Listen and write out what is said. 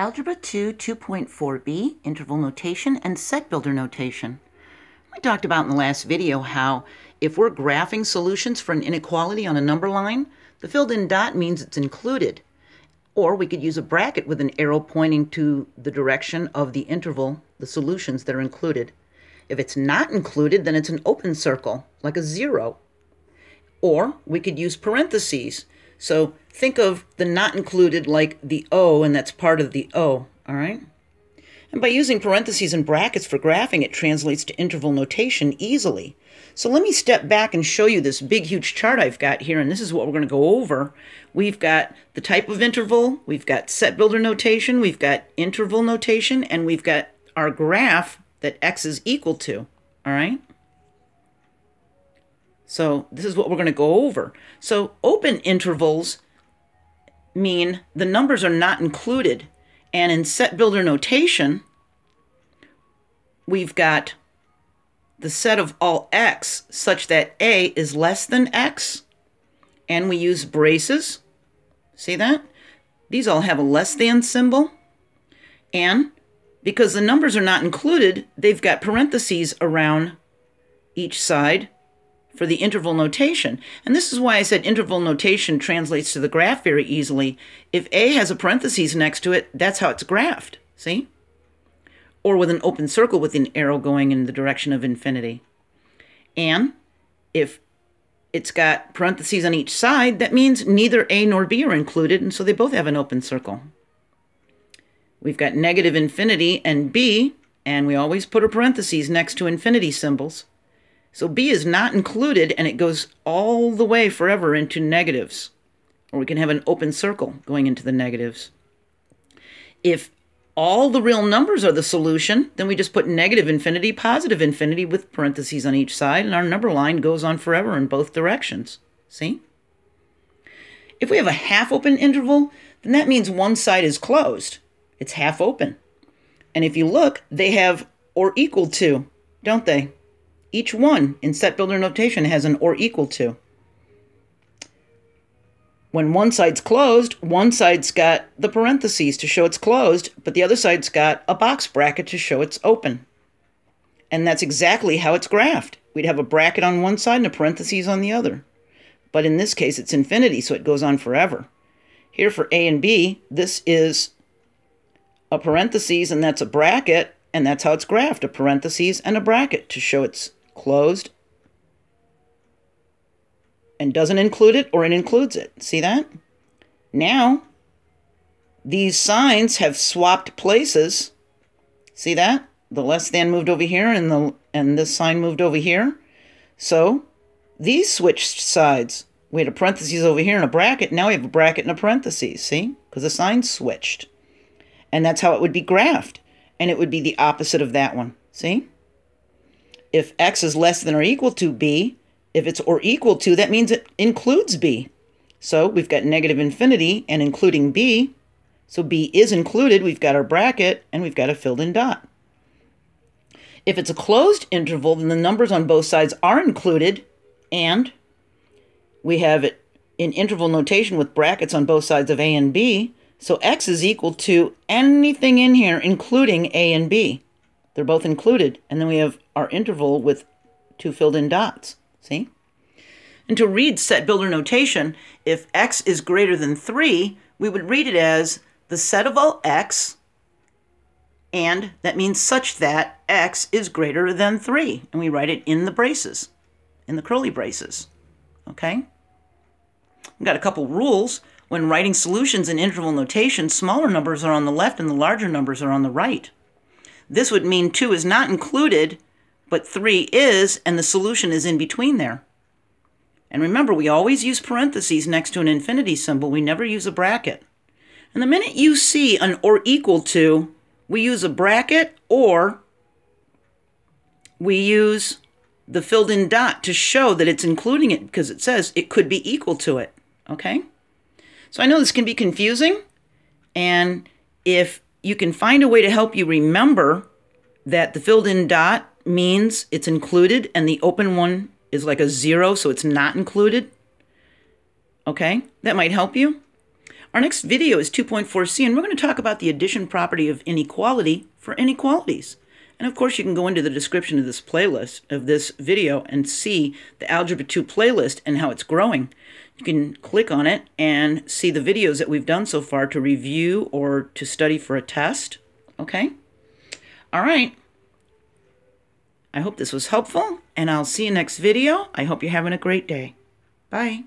Algebra 2 2.4b, interval notation and set builder notation. We talked about in the last video how if we're graphing solutions for an inequality on a number line, the filled in dot means it's included. Or we could use a bracket with an arrow pointing to the direction of the interval, the solutions that are included. If it's not included, then it's an open circle, like a zero. Or we could use parentheses. So think of the not included like the O, and that's part of the O, all right? And by using parentheses and brackets for graphing, it translates to interval notation easily. So let me step back and show you this big, huge chart I've got here, and this is what we're going to go over. We've got the type of interval, we've got set builder notation, we've got interval notation, and we've got our graph that x is equal to, all right? So this is what we're going to go over. So open intervals mean the numbers are not included. And in set builder notation, we've got the set of all x such that a is less than x. And we use braces. See that? These all have a less than symbol. And because the numbers are not included, they've got parentheses around each side for the interval notation. And this is why I said interval notation translates to the graph very easily. If A has a parentheses next to it, that's how it's graphed, see? Or with an open circle with an arrow going in the direction of infinity. And if it's got parentheses on each side, that means neither A nor B are included, and so they both have an open circle. We've got negative infinity and B, and we always put a parentheses next to infinity symbols. So B is not included and it goes all the way forever into negatives. Or we can have an open circle going into the negatives. If all the real numbers are the solution, then we just put negative infinity, positive infinity with parentheses on each side, and our number line goes on forever in both directions. See? If we have a half open interval, then that means one side is closed. It's half open. And if you look, they have or equal to, don't they? Each one in set builder notation has an or equal to. When one side's closed, one side's got the parentheses to show it's closed, but the other side's got a box bracket to show it's open. And that's exactly how it's graphed. We'd have a bracket on one side and a parentheses on the other. But in this case, it's infinity, so it goes on forever. Here for A and B, this is a parentheses, and that's a bracket, and that's how it's graphed, a parentheses and a bracket to show it's closed and doesn't include it or it includes it. See that? Now, these signs have swapped places. See that? The less than moved over here and the and this sign moved over here. So, these switched sides. We had a parenthesis over here and a bracket. Now we have a bracket and a parenthesis, See? Because the sign switched. And that's how it would be graphed. And it would be the opposite of that one. See? If x is less than or equal to b, if it's or equal to, that means it includes b. So we've got negative infinity and including b. So b is included. We've got our bracket and we've got a filled in dot. If it's a closed interval, then the numbers on both sides are included and we have it in interval notation with brackets on both sides of a and b. So x is equal to anything in here, including a and b. They're both included. And then we have our interval with two filled in dots. See? And to read set builder notation, if x is greater than 3, we would read it as the set of all x, and that means such that x is greater than 3. And we write it in the braces, in the curly braces. Okay? We've got a couple rules. When writing solutions in interval notation, smaller numbers are on the left and the larger numbers are on the right. This would mean 2 is not included, but 3 is, and the solution is in between there. And remember, we always use parentheses next to an infinity symbol. We never use a bracket. And the minute you see an or equal to, we use a bracket or we use the filled in dot to show that it's including it because it says it could be equal to it. Okay? So I know this can be confusing. And if you can find a way to help you remember that the filled in dot means it's included and the open one is like a zero, so it's not included. Okay, that might help you. Our next video is 2.4c, and we're going to talk about the addition property of inequality for inequalities. And of course, you can go into the description of this playlist, of this video, and see the Algebra 2 playlist and how it's growing. You can click on it and see the videos that we've done so far to review or to study for a test. Okay? All right. I hope this was helpful, and I'll see you next video. I hope you're having a great day. Bye.